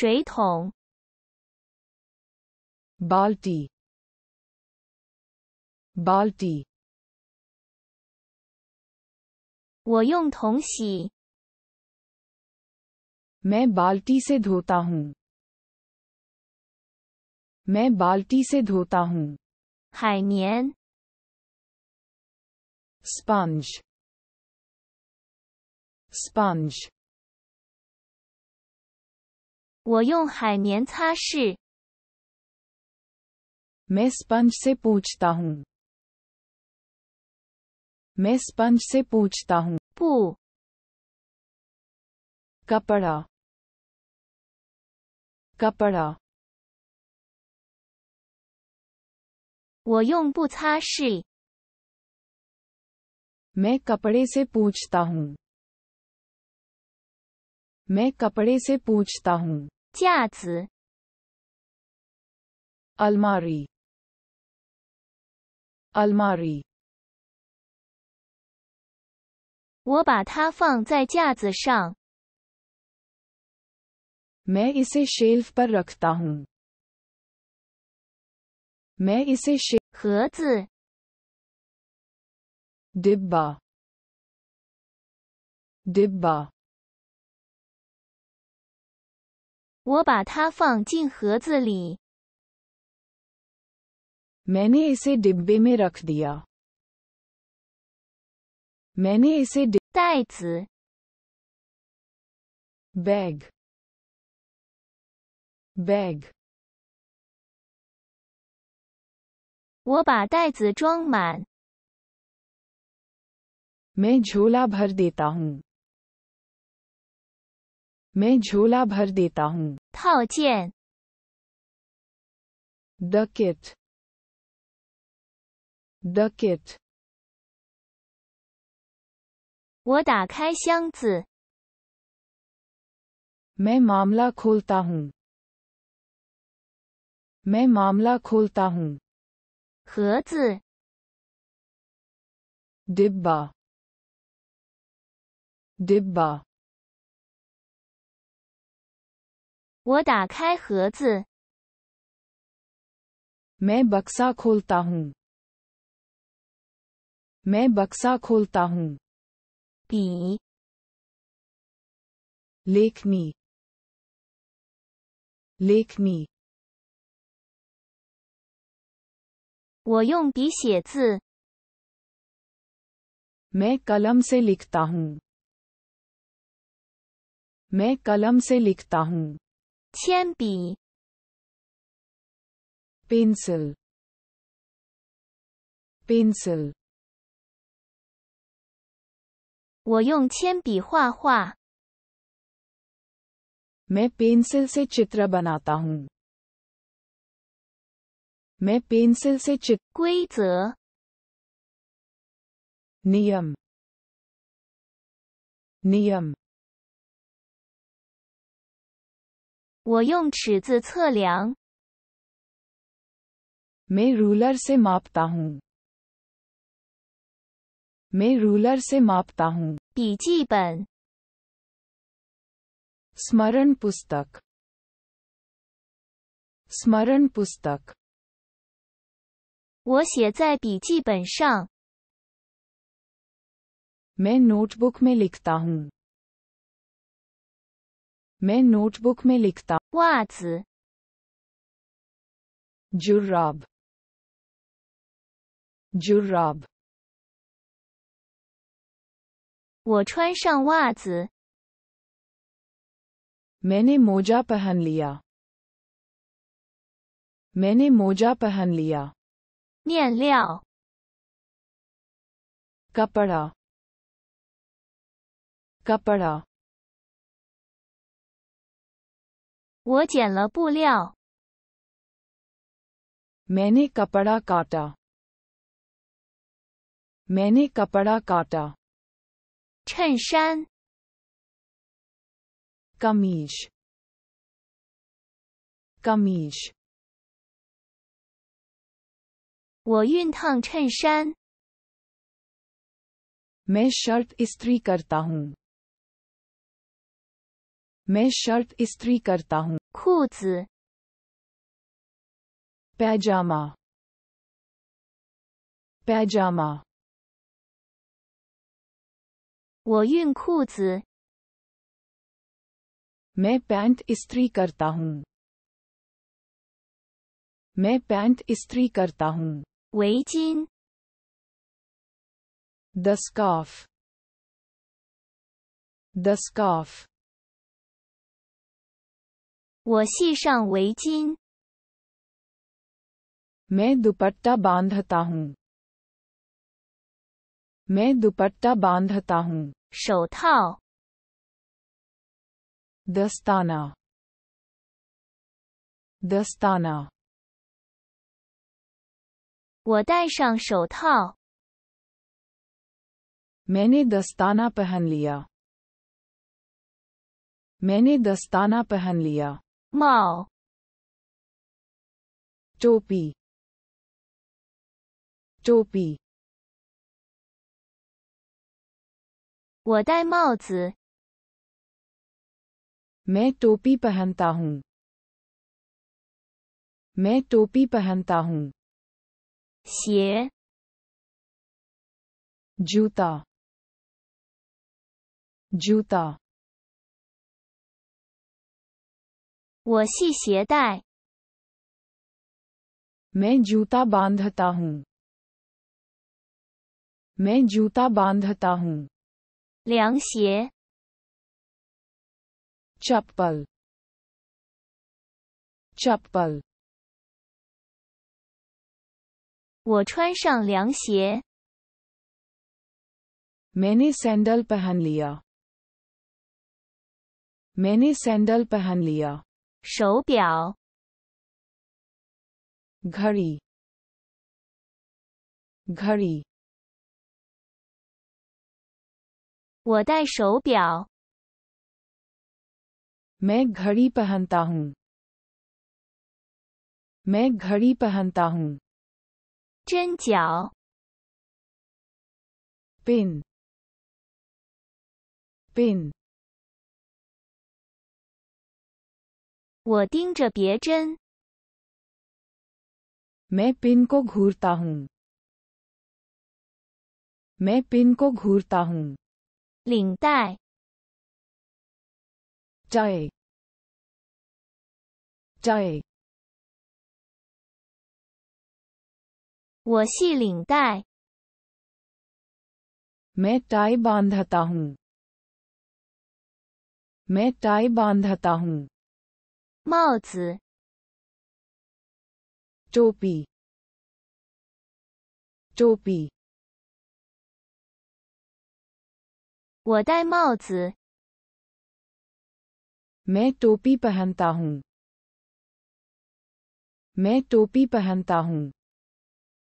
水桶， बाल्टी बाल्टी 我用桶洗， मैं बाल्टी से धोता हूँ मैं बाल्टी से धोता हूँ 海绵， sponge sponge 我用海绵擦拭， मैं स्पंज से पूछता हूँ मैं स्पंज से पूछता हूँ 布， कपड़ा कपड़ा 我用布擦拭， मैं कपड़े से पूछता हूँ मैं कपड़े से पूछता हूँ 架子， अलमारी अलमारी 我把它放在架子上， मैं इसे शेल्फ पर रखता हूँ मैं इसे शे 盒子， डिब्बा डिब्बा 我把它放进盒子里， मैंने इसे डिब्बे में रख दिया मैंने इसे डि- 袋子， बैग बैग 我把袋子装满， मैं झोला भर देता हूँ मैं झोला भर देता हूँ 套件， डकेट डकेट 我打开箱子， मैं मामला खोलता हूँ मैं मामला खोलता हूँ 盒子， डिब्बा डिब्बा 我打开盒子， मैं बक्सा खोलता हूँ मैं बक्सा खोलता हूँ 笔， लेखनी लेखनी 我用笔写字， मैं कलम से लिखता हूँ मैं कलम से लिखता हूँ 铅笔， पेंसिल पेंसिल 我用铅笔画画， मैं पेंसिल से चित्र बनाता हूँ मैं पेंसिल से चित्र 规则， नियम नियम 我用尺子测量， मैं रूलर से मापता हूँ मैं रूलर से मापता हूँ 笔记本， स्मरण पुस्तक स्मरण पुस्तक 我写在笔记本上， मैं नोटबुक में लिखता हूँ मैं नोटबुक में लिखता 袜子， जुर्राब जुर्राब 我穿上袜子， मैंने मोजा पहन लिया मैंने मोजा पहन लिया 面料， कपड़ा कपड़ा 我剪了布料， मैंने कपड़ा काटा मैंने कपड़ा काटा 衬衫， कमीज कमीज 我熨烫衬衫， मैं शर्ट इस्त्री करता हूँ मैं शर्ट इस्त्री करता हूँ 裤子， पैजामा पैजामा 我熨裤子， मैं पैंट इस्त्री करता हूँ मैं पैंट इस्त्री करता हूँ 围巾， द स्कार्फ द स्कार्फ 我系上围巾， मैं दुपट्टा बांधता हूँ मैं दुपट्टा बांधता हूँ 手套， दस्ताना दस्ताना 我戴上手套， मैंने दस्ताना पहन लिया मैंने दस्ताना पहन लिया 帽， टोपी टोपी 我戴帽子， मैं टोपी पहनता हूँ मैं टोपी पहनता हूँ 鞋， जूता जूता 我系鞋带， मैं जूता बांधता हूँ मैं जूता बांधता हूँ 凉鞋， चप्पल चप्पल 我穿上凉鞋， मैंने सैंडल पहन लिया मैंने सैंडल पहन लिया 手表， घड़ी घड़ी 我戴手表， मैं घड़ी पहनता हूँ मैं घड़ी पहनता हूँ 针脚， पिन पिन 我盯着别针， मैं पिन को घूरता हूँ मैं पिन को घूरता हूँ 领带， टाई टाई 我系领带， मैं टाई बांधता हूँ मैं टाई बांधता हूँ 帽子， टोपी टोपी 我戴帽子， मैं टोपी पहनता हूँ मैं टोपी पहनता हूँ